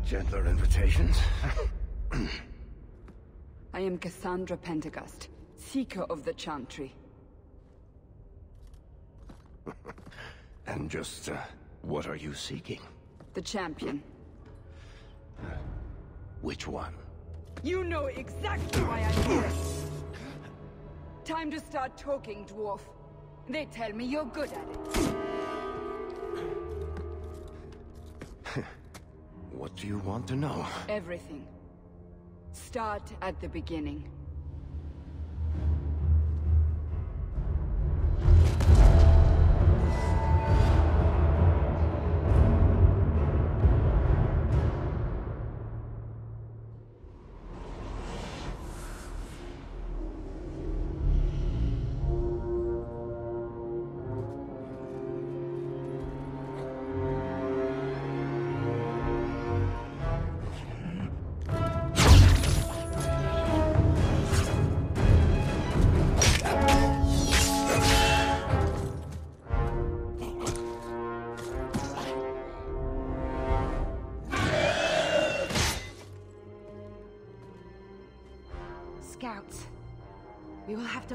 had gentler invitations. I am Cassandra Pentaghast, Seeker of the Chantry. and just, uh, what are you seeking? The champion. Which one? You know exactly why I'm here. Time to start talking, dwarf. They tell me you're good at it. What do you want to know? Everything. Start at the beginning.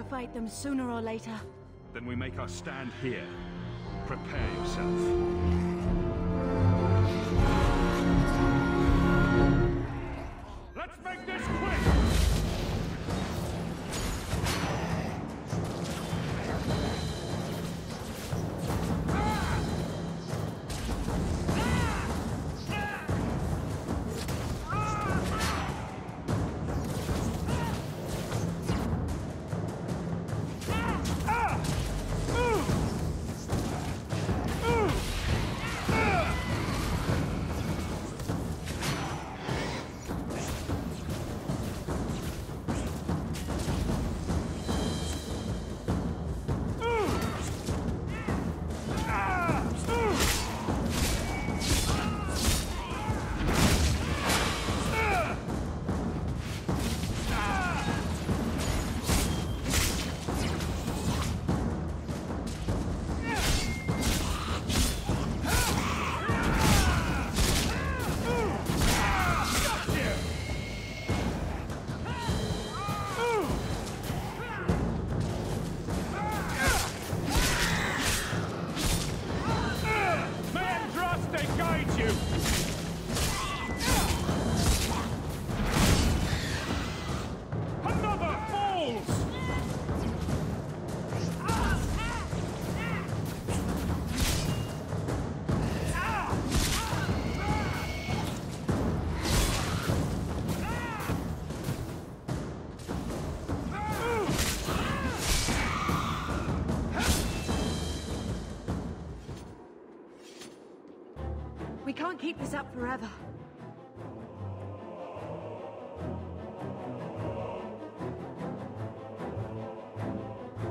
Fight them sooner or later. Then we make our stand here. Prepare yourself. keep this up forever.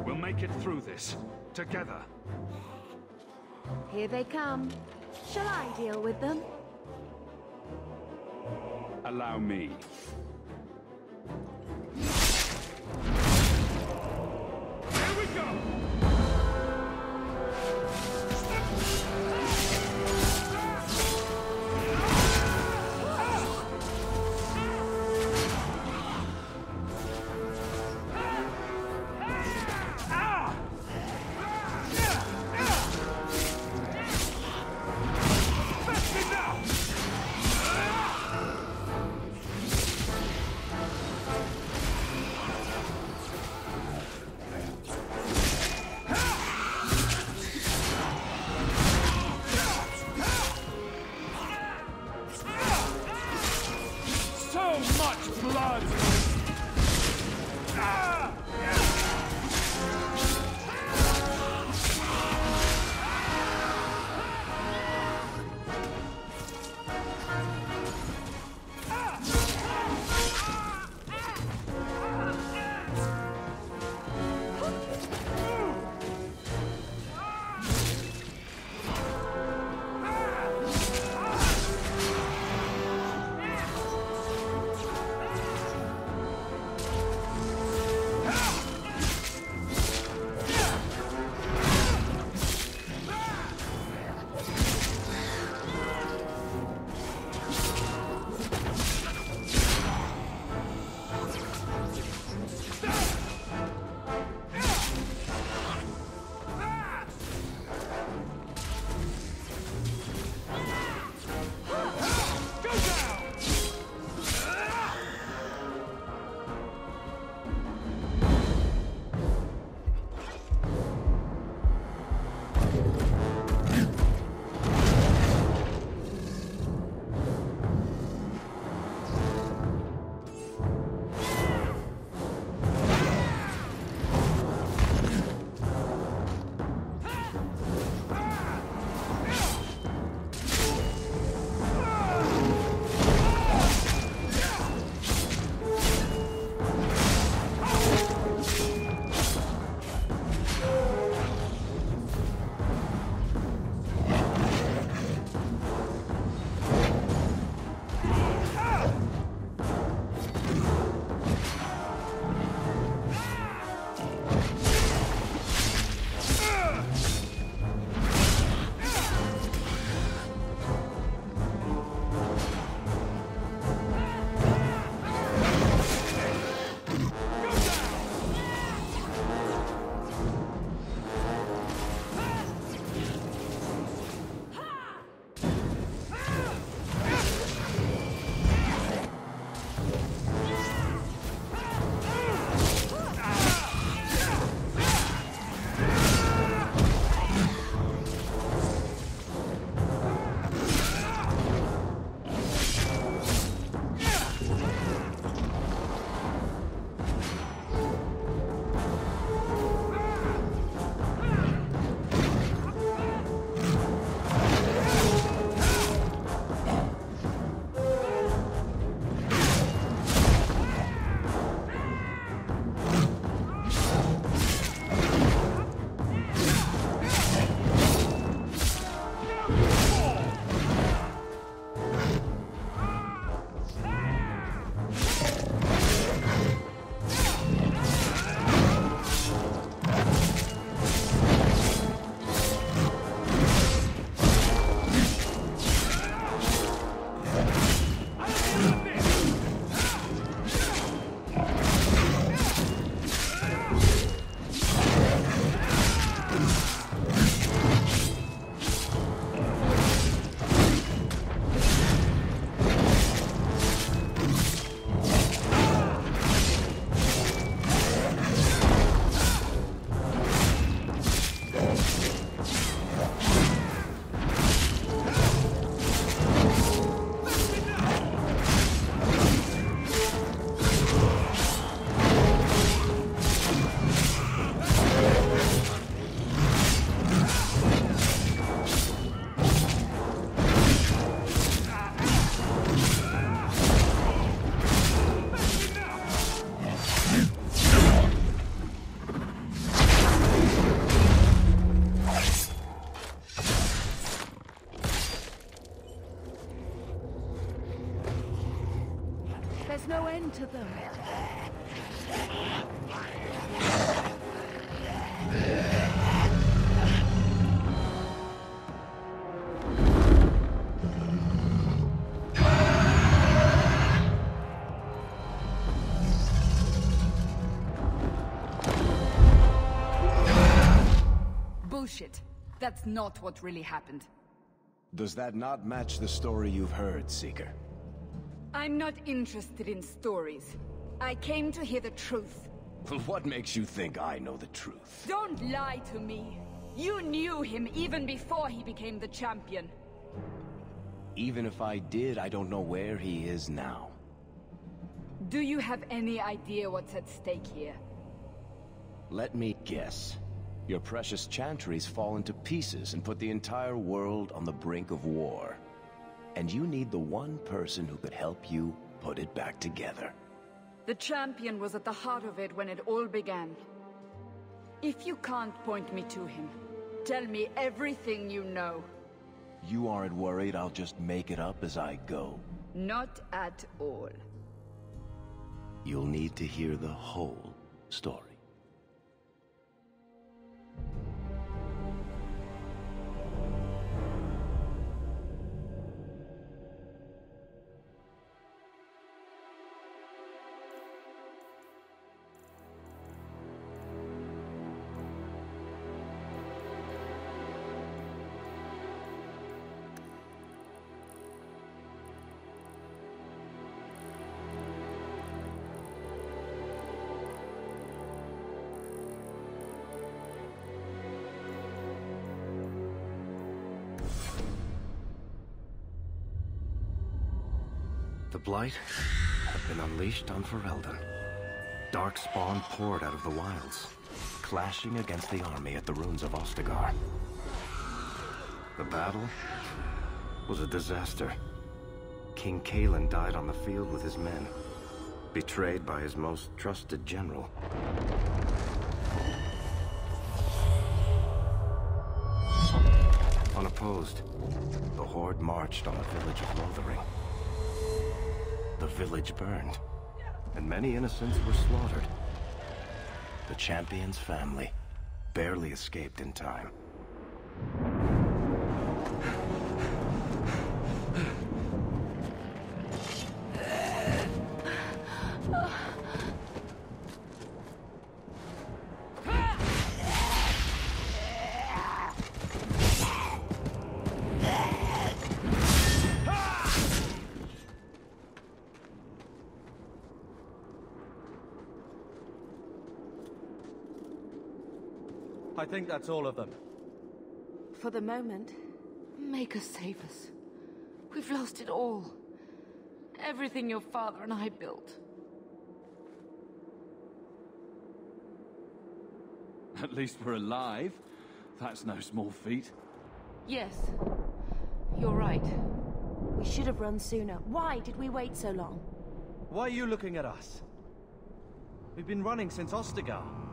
We'll make it through this. Together. Here they come. Shall I deal with them? Allow me. Here we go! There's no end to them. Bullshit. That's not what really happened. Does that not match the story you've heard, Seeker? I'm not interested in stories. I came to hear the truth. What makes you think I know the truth? Don't lie to me. You knew him even before he became the champion. Even if I did, I don't know where he is now. Do you have any idea what's at stake here? Let me guess. Your precious chantry's fallen to pieces and put the entire world on the brink of war. And you need the one person who could help you put it back together. The champion was at the heart of it when it all began. If you can't point me to him, tell me everything you know. You aren't worried I'll just make it up as I go. Not at all. You'll need to hear the whole story. Blight have been unleashed on Ferelden. Darkspawn poured out of the wilds, clashing against the army at the ruins of Ostagar. The battle was a disaster. King Cailan died on the field with his men, betrayed by his most trusted general. Unopposed, the Horde marched on the village of Lothering. The village burned, and many innocents were slaughtered. The champion's family barely escaped in time. Think that's all of them. For the moment, Make us save us. We've lost it all. Everything your father and I built. At least we're alive. That's no small feat. Yes. You're right. we should have run sooner. Why did we wait so long? Why are you looking at us? We've been running since Ostagar.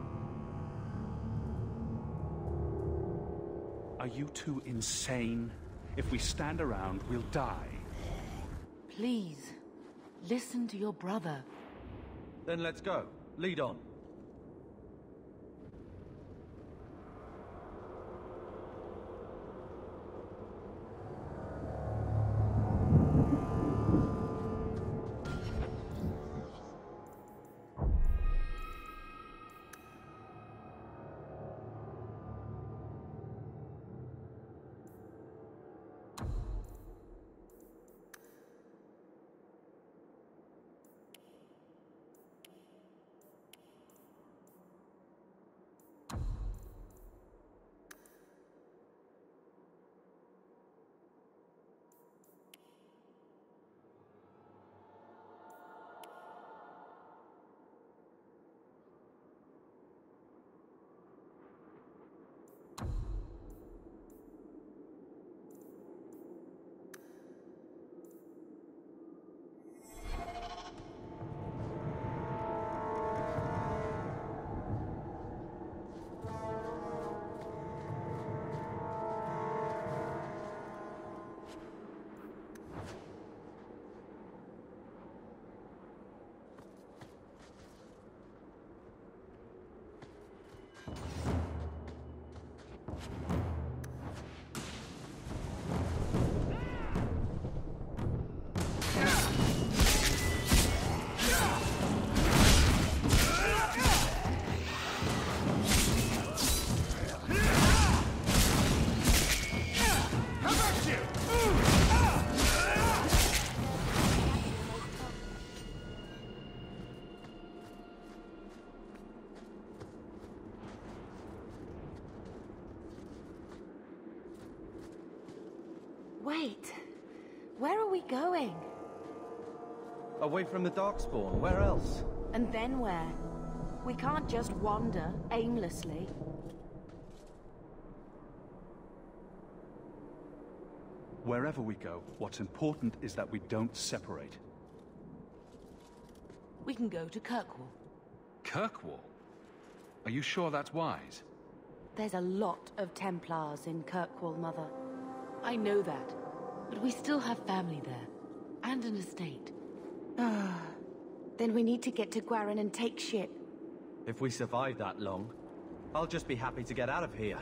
Are you two insane? If we stand around, we'll die. Please, listen to your brother. Then let's go. Lead on. Where are we going? Away from the Darkspawn, where else? And then where? We can't just wander aimlessly. Wherever we go, what's important is that we don't separate. We can go to Kirkwall. Kirkwall? Are you sure that's wise? There's a lot of Templars in Kirkwall, Mother. I know that. But we still have family there. And an estate. Ah, then we need to get to Gwaren and take ship. If we survive that long, I'll just be happy to get out of here.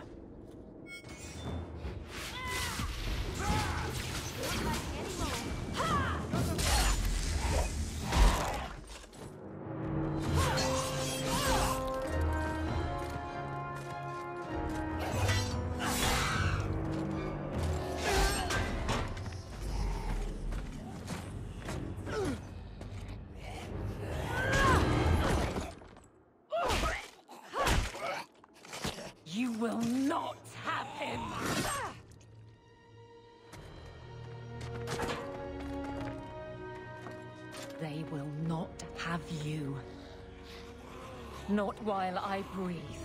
Not while I breathe.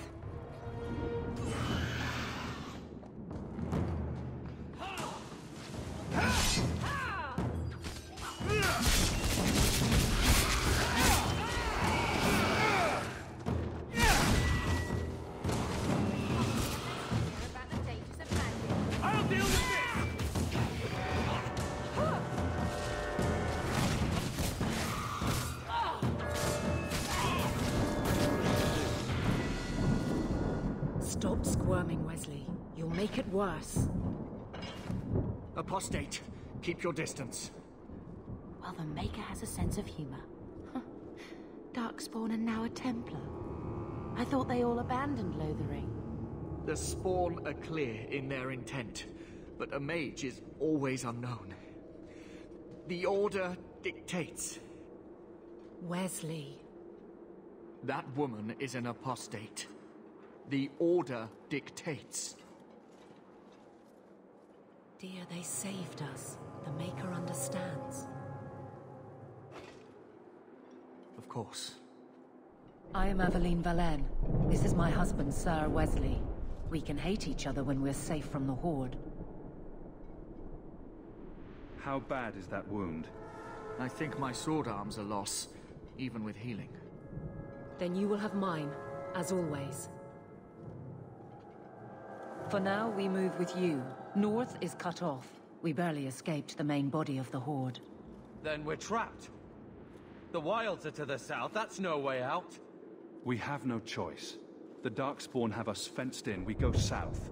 Stop squirming, Wesley. You'll make it worse. Apostate, keep your distance. Well, the Maker has a sense of humor. Huh. Darkspawn and now a Templar. I thought they all abandoned Lothering. The Spawn are clear in their intent, but a mage is always unknown. The Order dictates. Wesley. That woman is an apostate. The Order dictates. Dear, they saved us. The Maker understands. Of course. I am Aveline Vallen. This is my husband, Sir Wesley. We can hate each other when we're safe from the Horde. How bad is that wound? I think my sword arm's a loss, even with healing. Then you will have mine, as always. For now, we move with you. North is cut off. We barely escaped the main body of the Horde. Then we're trapped. The wilds are to the south, that's no way out. We have no choice. The Darkspawn have us fenced in. We go south.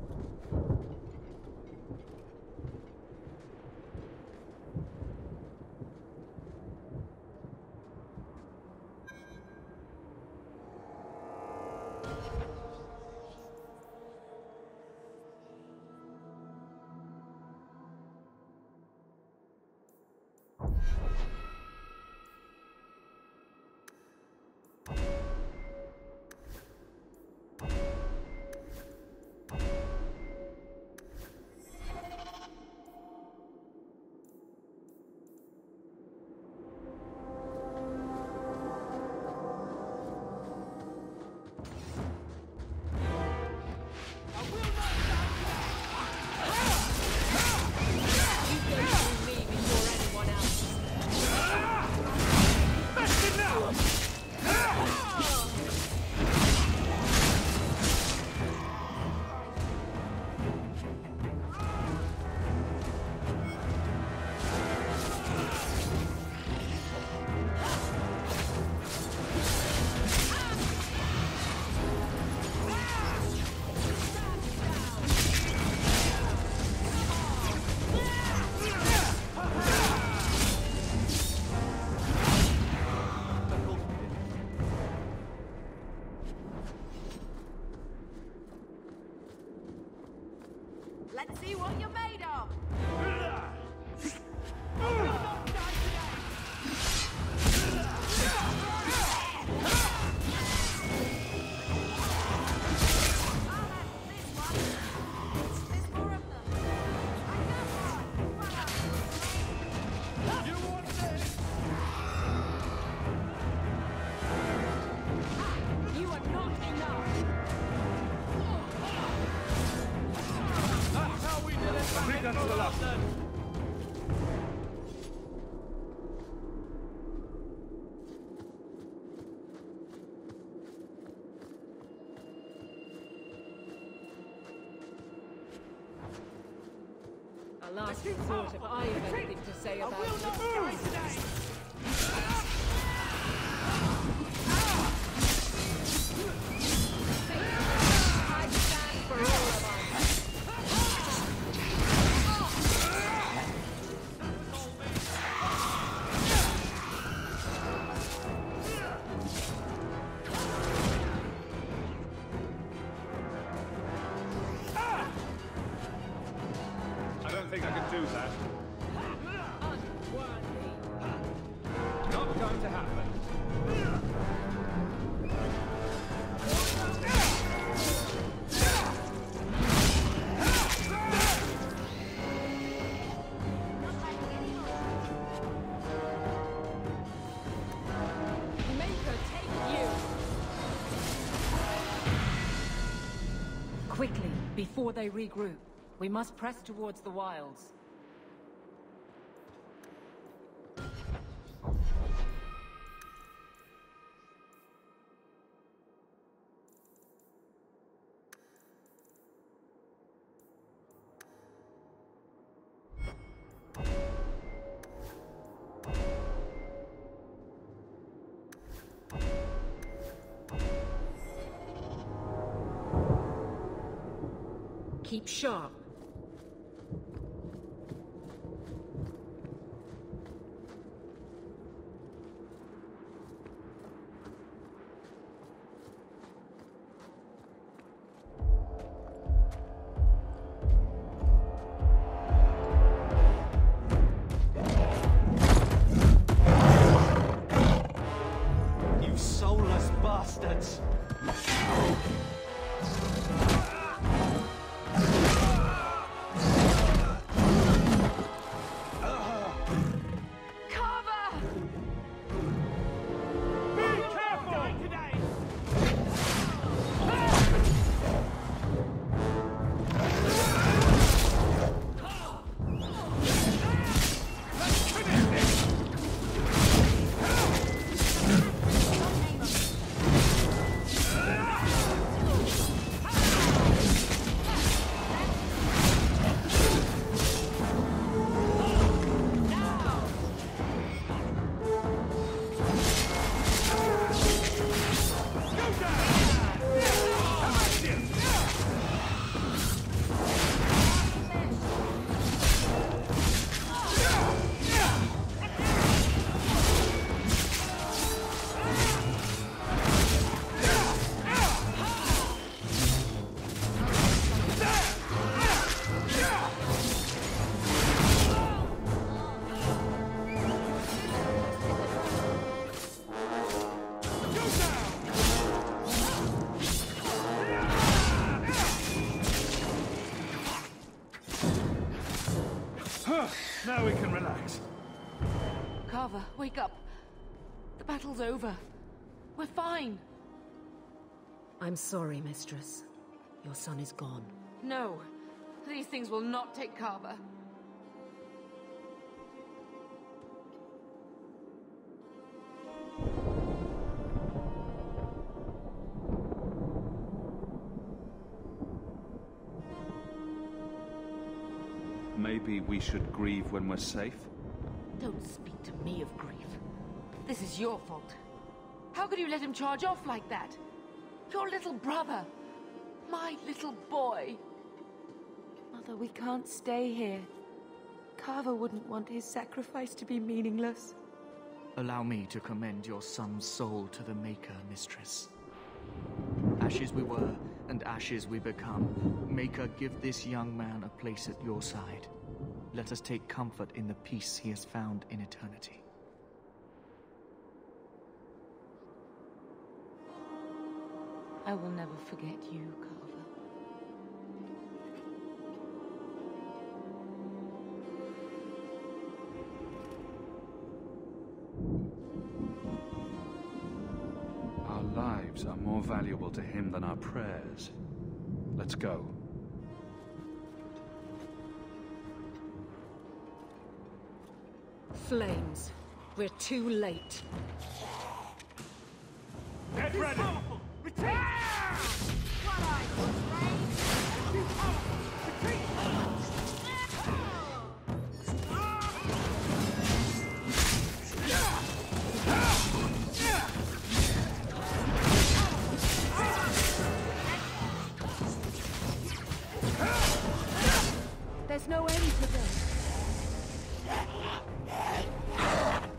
Last resort if I have anything to say about it. Before they regroup. We must press towards the wilds. Keep sharp. Carver, wake up. The battle's over. We're fine. I'm sorry, mistress. Your son is gone. No, these things will not take Carver. Maybe we should grieve when we're safe? Don't speak to me of grief. This is your fault. How could you let him charge off like that? Your little brother. My little boy. Mother, we can't stay here. Carver wouldn't want his sacrifice to be meaningless. Allow me to commend your son's soul to the Maker, mistress. Ashes we were, and ashes we become. Maker, give this young man a place at your side. Let us take comfort in the peace he has found in eternity. I will never forget you, Carver. Our lives are more valuable to him than our prayers. Let's go. Flames. We're too late. Get ready! There's no end to this. Well, well.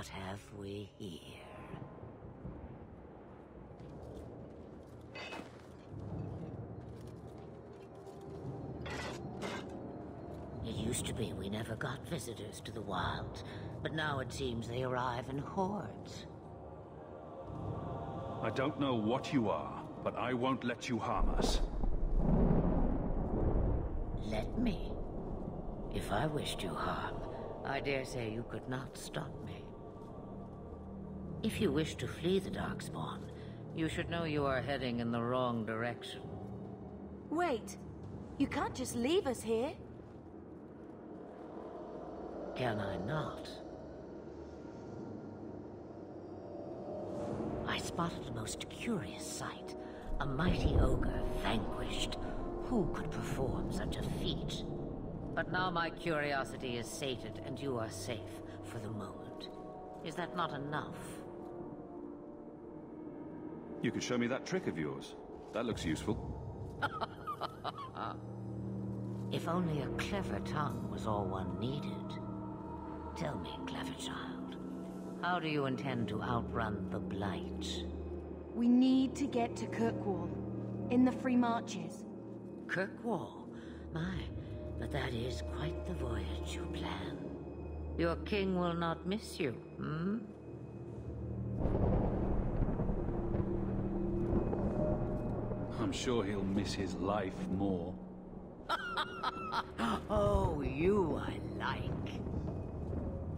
What have we here? It used to be we never got visitors to the wilds, but now it seems they arrive in hordes. I don't know what you are, but I won't let you harm us. Let me. If I wished you harm, I dare say you could not stop me. If you wish to flee the Darkspawn, you should know you are heading in the wrong direction. Wait. You can't just leave us here. Can I not? I spotted a most curious sight. A mighty ogre vanquished. Who could perform such a feat? But now my curiosity is sated and you are safe for the moment. Is that not enough? You could show me that trick of yours. That looks useful. If only a clever tongue was all one needed. Tell me, clever child, how do you intend to outrun the Blight? We need to get to Kirkwall. In the Free Marches. Kirkwall? My, but that is quite the voyage you plan. Your king will not miss you, hmm? I'm sure he'll miss his life more. oh, you I like.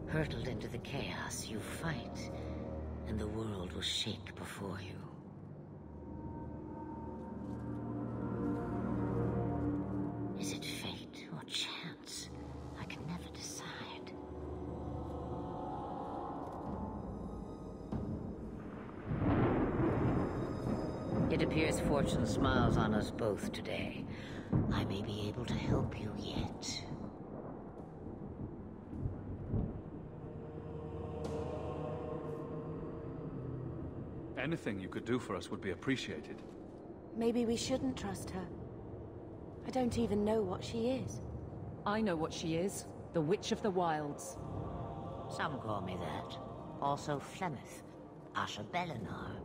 Hurtled into the chaos, you fight, and the world will shake before you. Anything you could do for us would be appreciated. Maybe we shouldn't trust her. I don't even know what she is. I know what she is. The Witch of the Wilds. Some call me that. Also Flemeth, Asha'bellanar,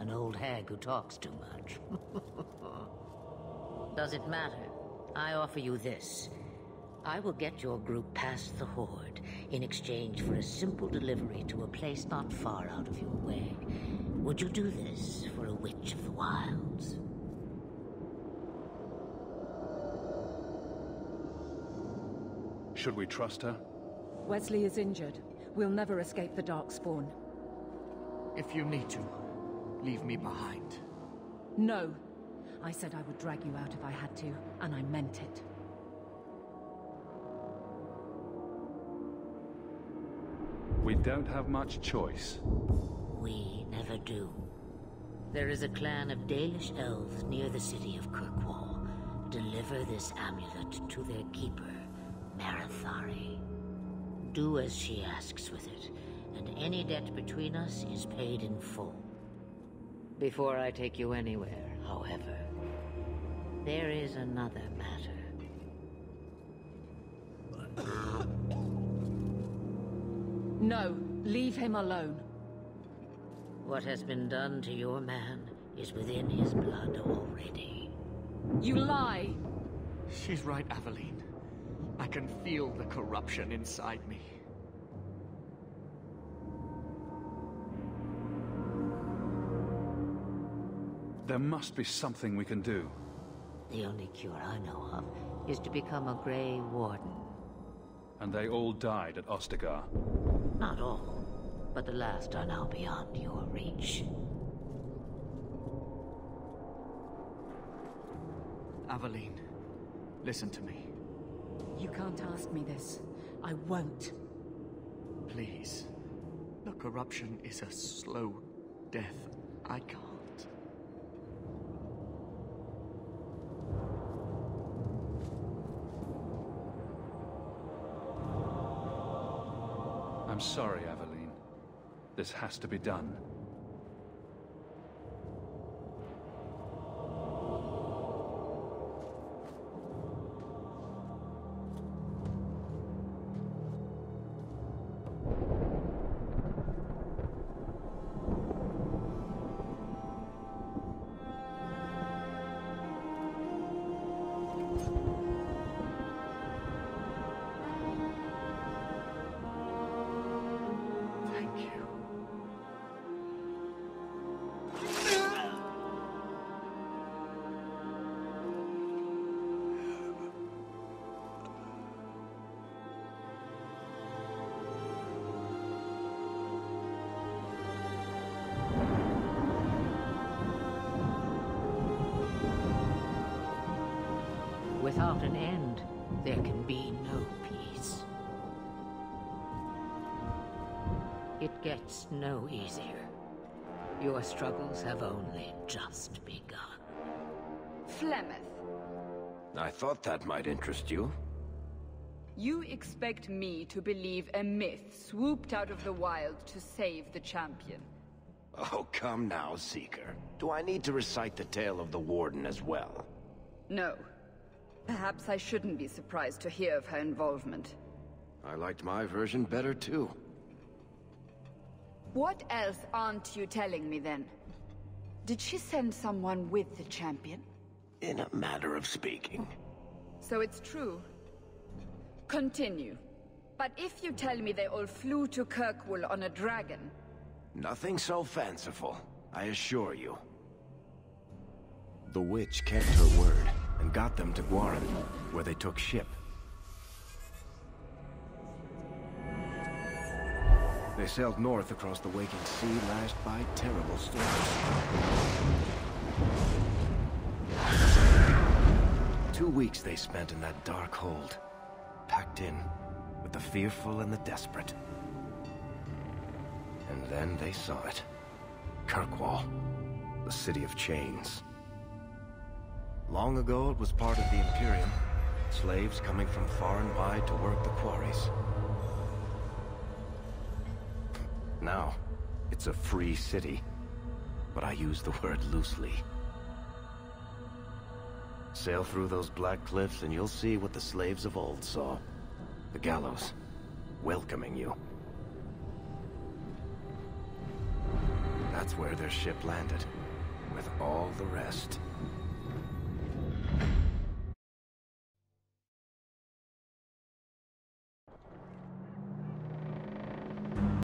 an old hag who talks too much. Does it matter? I offer you this. I will get your group past the Horde in exchange for a simple delivery to a place not far out of your way. Would you do this for a Witch of the Wilds? Should we trust her? Wesley is injured. We'll never escape the Darkspawn. If you need to, leave me behind. No. I said I would drag you out if I had to, and I meant it. We don't have much choice. We never do. There is a clan of Dalish elves near the city of Kirkwall. Deliver this amulet to their keeper, Marethari. Do as she asks with it, and any debt between us is paid in full. Before I take you anywhere, however, there is another matter. No, leave him alone. What has been done to your man is within his blood already. You lie! She's right, Aveline. I can feel the corruption inside me. There must be something we can do. The only cure I know of is to become a Grey Warden. And they all died at Ostagar. Not all, but the last are now beyond your reach. Aveline, listen to me. You can't ask me this. I won't. Please. The corruption is a slow death. I can't. I'm sorry, Aveline. This has to be done. Without an end, there can be no peace. It gets no easier. Your struggles have only just begun. Flemeth, I thought that might interest you. you expect me to believe a myth swooped out of the wild to save the champion. Oh, come now, Seeker. Do I need to recite the tale of the Warden as well? No. Perhaps I shouldn't be surprised to hear of her involvement. I liked my version better, too. What else aren't you telling me then? Did she send someone with the champion? In a matter of speaking. So it's true. Continue. But if you tell me they all flew to Kirkwall on a dragon, Nothing so fanciful, I assure you. The witch kept her word and got them to Gwaren, where they took ship. They sailed north across the waking sea, lashed by terrible storms. Two weeks they spent in that dark hold, packed in with the fearful and the desperate. And then they saw it. Kirkwall, the city of chains. Long ago, it was part of the Imperium. Slaves coming from far and wide to work the quarries. Now, it's a free city. But I use the word loosely. Sail through those black cliffs and you'll see what the slaves of old saw. The gallows, welcoming you. That's where their ship landed, with all the rest.